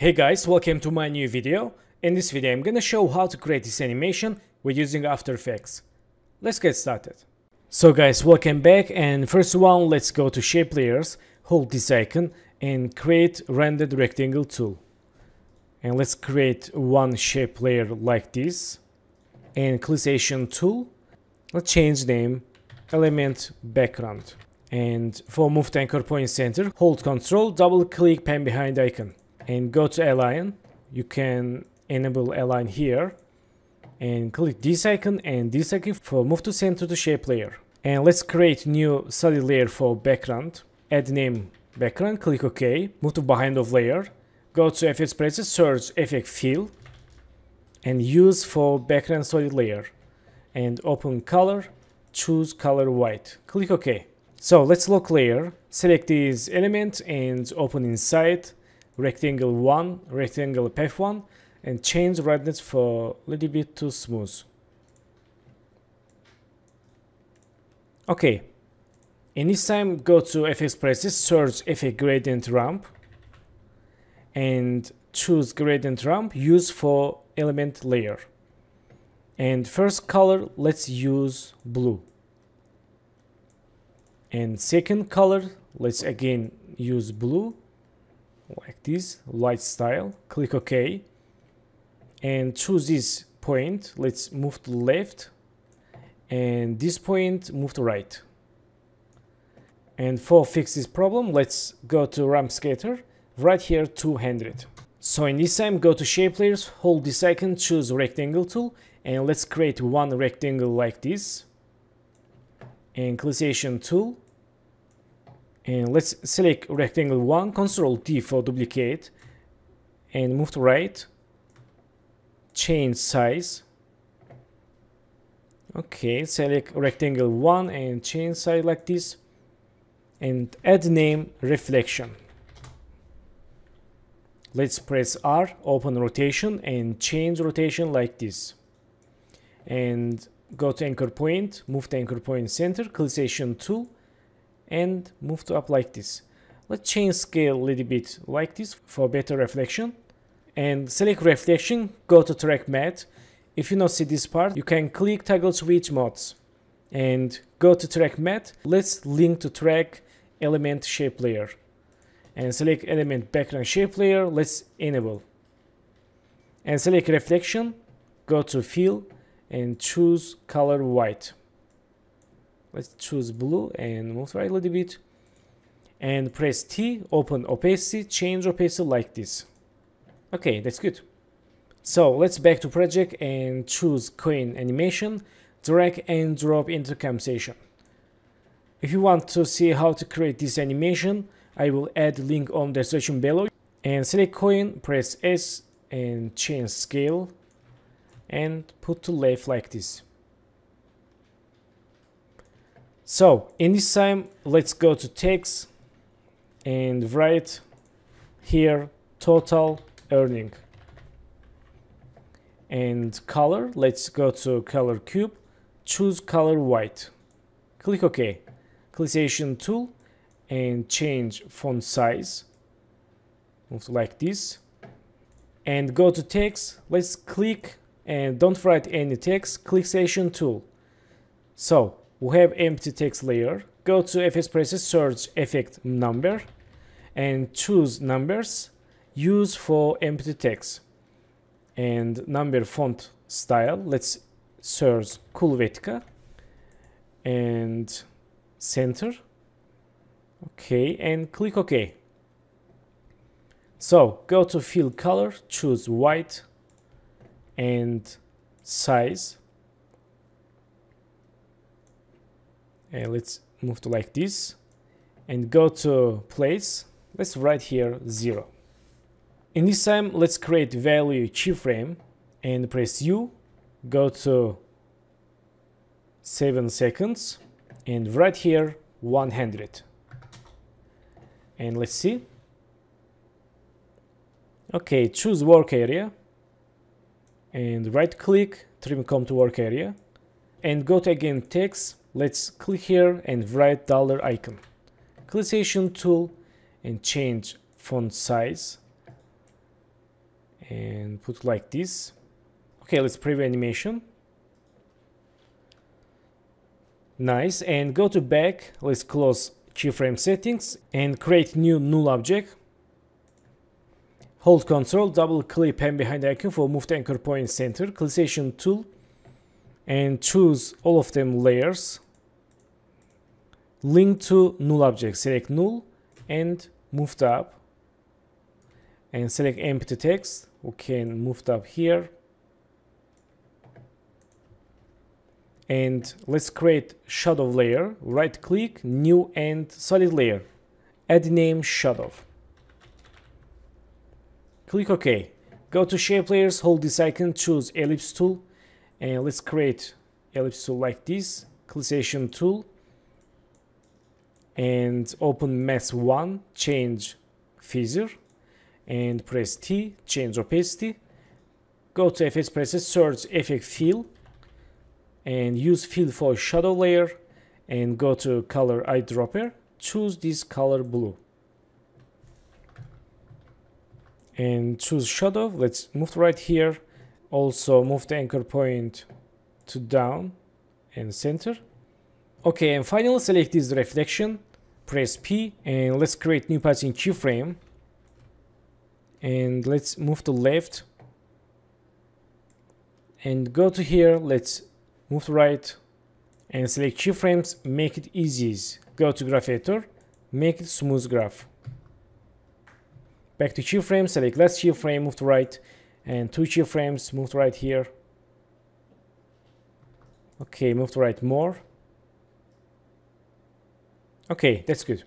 Hey guys, welcome to my new video. In this video I'm gonna show how to create this animation with using After Effects. Let's get started. So guys, welcome back and first one let's go to shape layers, hold this icon and create rounded rectangle tool. And let's create one shape layer like this and clickation tool. Let's change name element background. And for move to anchor point center, hold control, double click pen behind icon and go to align. You can enable align here and click this icon and this icon for move to center to shape layer. And let's create new solid layer for background. Add name background, click OK, move to behind of layer, go to effects presets, search effect fill and use for background solid layer and open color, choose color white, click OK. So let's lock layer, select this element and open inside rectangle 1, rectangle path 1 and change roundness for a little bit too smooth. Okay, in this time go to FX presets, search effect gradient ramp and choose gradient ramp use for element layer. And first color let's use blue. And second color let's again use blue like this light style click ok. And choose this point let's move to the left. And this point move to right. And for fix this problem let's go to ramp scatter right here 200 so in this time go to shape layers hold this icon choose rectangle tool and let's create one rectangle like this. And clickation tool and let's select rectangle 1 control D for duplicate and move to right. Change size. Okay select rectangle 1 and change size like this. And add name reflection. Let's press R open rotation and change rotation like this. And go to anchor point move to anchor point center clickation tool and move to up like this. Let's change scale a little bit like this for better reflection. And select reflection, go to track matte. If you not see this part, you can click toggle switch modes and go to track matte. Let's link to track element shape layer and select element background shape layer. Let's enable and select reflection. Go to fill and choose color white let's choose blue and move right a little bit. And press T open opacity change opacity like this. Okay that's good. So let's back to project and choose coin animation drag and drop into composition if you want to see how to create this animation I will add link on the description below. And select coin press S and change scale and put to left like this so in this time, let's go to text and write here total earning. And color, let's go to color cube, choose color white. Click OK. Clickation tool and change font size. Move like this. And go to text. Let's click and don't write any text. Clickation tool. So we have empty text layer go to FX presets search effect number and choose numbers use for empty text. And number font style let's search Helvetica and center. Okay and click ok. So go to fill color choose white and size and let's move to like this and go to place. Let's write here 0 in this time let's create value keyframe and press U go to 7 seconds and right here 100 and let's see. Okay choose work area and right click trim comp to work area and go to again text Let's click here and write dollar icon. Clickation tool and change font size and put like this. Okay let's preview animation. Nice. And go to back. Let's close keyframe settings and create new null object. Hold Ctrl, double click pen behind the icon for move the anchor point center. Clickation tool and choose all of them layers. Link to null object select null and move tab and select empty text. We can move tab here. And let's create shadow layer. Right click new and solid layer. Add name shadow. Click ok. Go to shape layers hold this icon. Choose ellipse tool and let's create ellipse tool like this clickation tool and open mask 1 change feather and press T change opacity. Go to FX presets search effect fill and use fill for shadow layer and go to color eyedropper choose this color blue. And choose shadow let's move right here also move the anchor point to down and center. Okay and finally select this reflection press P and let's create new path in keyframe and let's move to left. And go to here let's move to right and select keyframes make it easy. Go to graph editor make it smooth graph. Back to keyframe select last keyframe move to right and two keyframes move to right here. Okay moved right more. Okay that's good